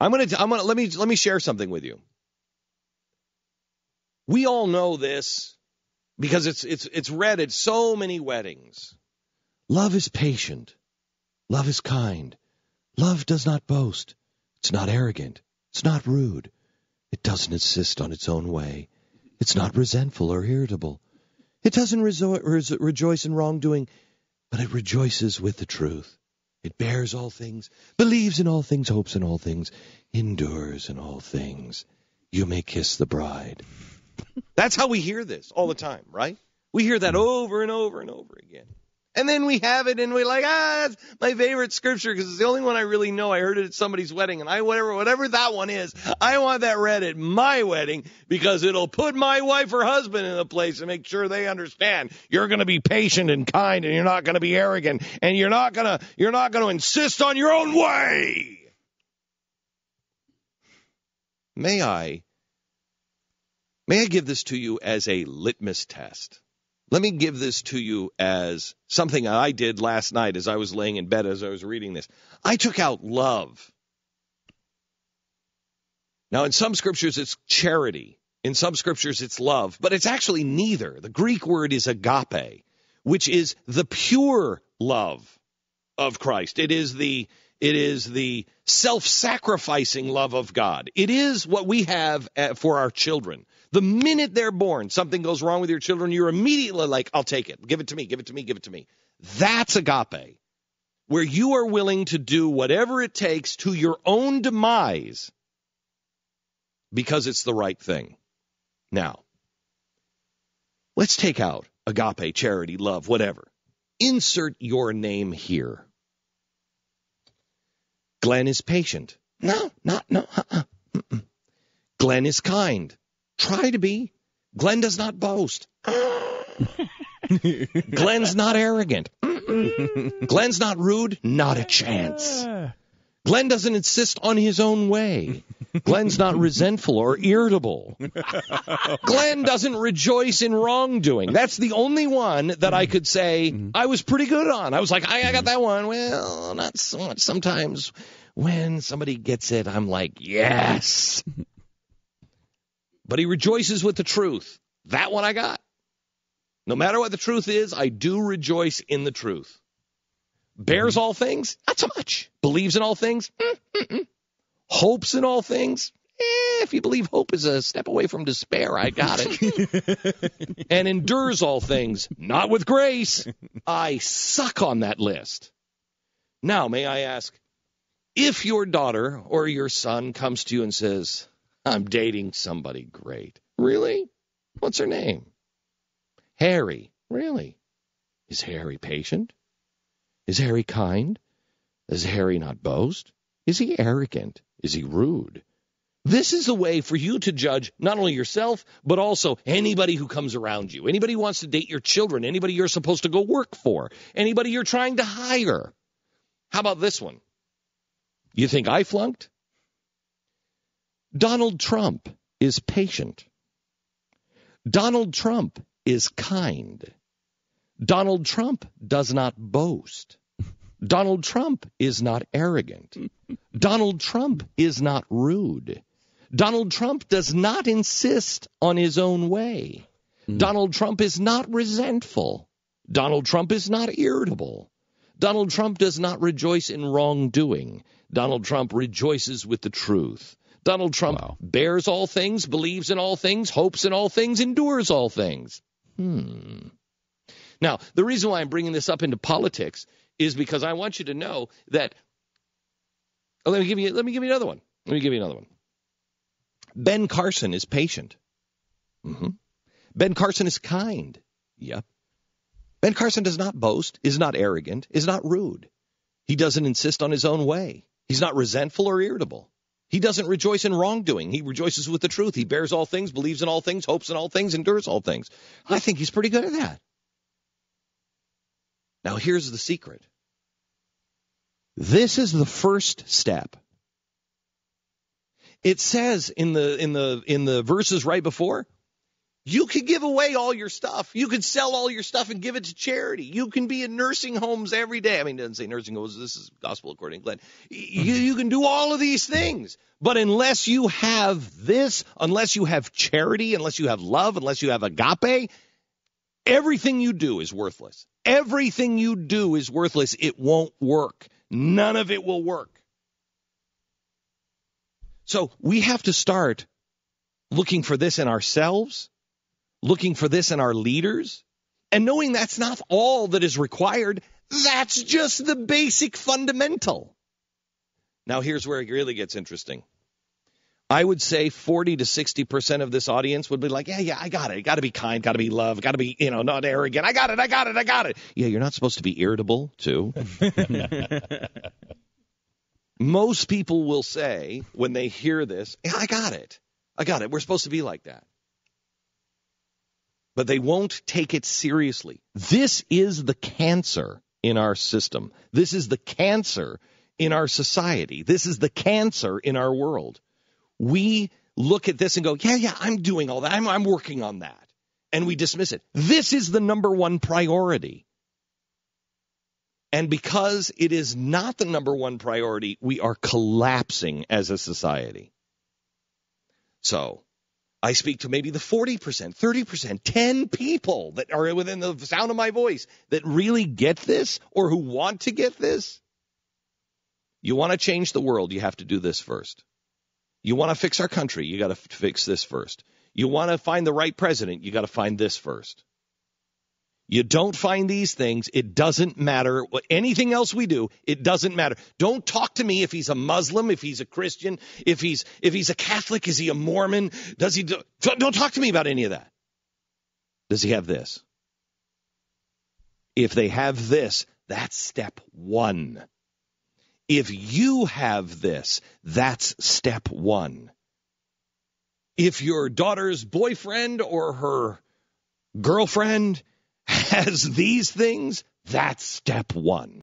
I'm gonna I'm gonna let me let me share something with you. We all know this because it's it's it's read at so many weddings. Love is patient. Love is kind. Love does not boast. It's not arrogant. It's not rude. It doesn't insist on its own way. It's not resentful or irritable. It doesn't rejoice in wrongdoing, but it rejoices with the truth. It bears all things, believes in all things, hopes in all things, endures in all things. You may kiss the bride. That's how we hear this all the time, right? We hear that over and over and over again. And then we have it and we're like, ah, that's my favorite scripture because it's the only one I really know. I heard it at somebody's wedding and I, whatever, whatever that one is, I want that read at my wedding because it'll put my wife or husband in a place and make sure they understand you're going to be patient and kind and you're not going to be arrogant and you're not going to, you're not going to insist on your own way. May I, may I give this to you as a litmus test? Let me give this to you as something I did last night as I was laying in bed as I was reading this. I took out love. Now, in some scriptures, it's charity. In some scriptures, it's love, but it's actually neither. The Greek word is agape, which is the pure love of Christ. It is the it is the self-sacrificing love of God. It is what we have uh, for our children. The minute they're born, something goes wrong with your children, you're immediately like, I'll take it. Give it to me. Give it to me. Give it to me. That's agape, where you are willing to do whatever it takes to your own demise because it's the right thing. Now, let's take out agape, charity, love, whatever. Insert your name here. Glenn is patient. No, not, no. Uh-uh. Glenn is kind. Try to be. Glenn does not boast. Glenn's not arrogant. Glenn's not rude. Not a chance. Glenn doesn't insist on his own way. Glenn's not resentful or irritable. Glenn doesn't rejoice in wrongdoing. That's the only one that I could say mm-hmm. I was pretty good on. I was like, I, I got that one. Well, not so much. Sometimes when somebody gets it, I'm like, yes. But he rejoices with the truth. That one I got. No matter what the truth is, I do rejoice in the truth. Bears mm-hmm. all things? Not so much. Believes in all things? Mm-mm-mm. Hopes in all things? Eh, if you believe hope is a step away from despair, I got it. and endures all things? Not with grace. I suck on that list. Now, may I ask, if your daughter or your son comes to you and says, I'm dating somebody great. Really? What's her name? Harry. Really? Is Harry patient? Is Harry kind? Does Harry not boast? Is he arrogant? Is he rude? This is the way for you to judge not only yourself, but also anybody who comes around you. Anybody who wants to date your children, anybody you're supposed to go work for, anybody you're trying to hire. How about this one? You think I flunked? Donald Trump is patient. Donald Trump is kind. Donald Trump does not boast. Donald Trump is not arrogant. Donald Trump is not rude. Donald Trump does not insist on his own way. Donald Trump is not resentful. Donald Trump is not irritable. Donald Trump does not rejoice in wrongdoing. Donald Trump rejoices with the truth. Donald Trump Wow. bears all things, believes in all things, hopes in all things, endures all things. Hmm. Now, the reason why I'm bringing this up into politics is because I want you to know that. Oh, let me give you. Let me give you another one. Let me give you another one. Ben Carson is patient. Mm-hmm. Ben Carson is kind. Yep. Ben Carson does not boast, is not arrogant, is not rude. He doesn't insist on his own way. He's not resentful or irritable. He doesn't rejoice in wrongdoing. He rejoices with the truth. He bears all things, believes in all things, hopes in all things, endures all things. I think he's pretty good at that. Now here's the secret. This is the first step. It says in the in the in the verses right before, You could give away all your stuff. You could sell all your stuff and give it to charity. You can be in nursing homes every day. I mean, it doesn't say nursing homes. This is gospel according to Glenn. You, mm-hmm. you can do all of these things. But unless you have this, unless you have charity, unless you have love, unless you have agape, everything you do is worthless. Everything you do is worthless. It won't work. None of it will work. So we have to start looking for this in ourselves looking for this in our leaders and knowing that's not all that is required. That's just the basic fundamental. Now, here's where it really gets interesting. I would say 40 to 60% of this audience would be like, yeah, yeah, I got it. Got to be kind, got to be love, got to be, you know, not arrogant. I got it, I got it, I got it. Yeah, you're not supposed to be irritable, too. Most people will say when they hear this, yeah, I got it. I got it. We're supposed to be like that but they won't take it seriously. This is the cancer in our system. This is the cancer in our society. This is the cancer in our world. We look at this and go, yeah, yeah, I'm doing all that. I'm, I'm working on that. And we dismiss it. This is the number one priority. And because it is not the number one priority, we are collapsing as a society. So I speak to maybe the 40%, 30%, 10 people that are within the sound of my voice that really get this or who want to get this. You want to change the world, you have to do this first. You want to fix our country, you got to fix this first. You want to find the right president, you got to find this first. You don't find these things, it doesn't matter what anything else we do, it doesn't matter. Don't talk to me if he's a Muslim, if he's a Christian, if he's if he's a Catholic, is he a Mormon? Does he do, don't talk to me about any of that. Does he have this? If they have this, that's step 1. If you have this, that's step 1. If your daughter's boyfriend or her girlfriend has these things, that's step one.